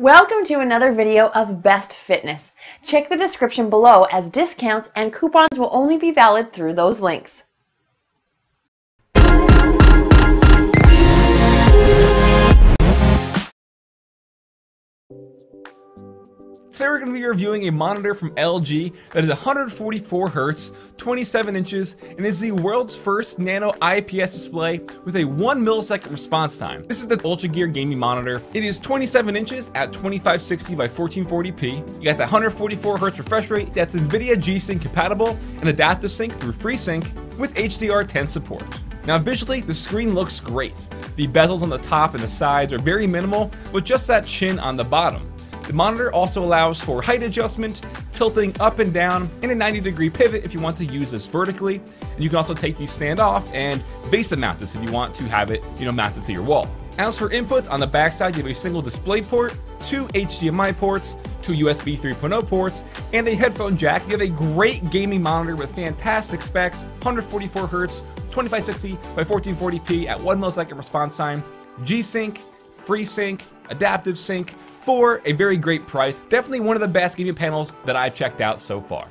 Welcome to another video of Best Fitness. Check the description below as discounts and coupons will only be valid through those links. Today we're going to be reviewing a monitor from LG that is 144 Hz, 27 inches, and is the world's first nano IPS display with a 1 millisecond response time. This is the Ultra Gear gaming monitor. It is 27 inches at 2560 by 1440p. You got the 144 Hz refresh rate that's NVIDIA G-Sync compatible and adaptive sync through FreeSync with HDR10 support. Now visually, the screen looks great. The bezels on the top and the sides are very minimal with just that chin on the bottom. The monitor also allows for height adjustment, tilting up and down, and a 90 degree pivot if you want to use this vertically. And you can also take these stand off and base mount this if you want to have it, you know, mounted to your wall. As for input, on the backside you have a single display port, two HDMI ports, two USB 3.0 ports, and a headphone jack. You have a great gaming monitor with fantastic specs, 144 Hz, 2560 by 1440p at 1 millisecond response time, G-Sync, FreeSync, adaptive sync for a very great price. Definitely one of the best gaming panels that I've checked out so far.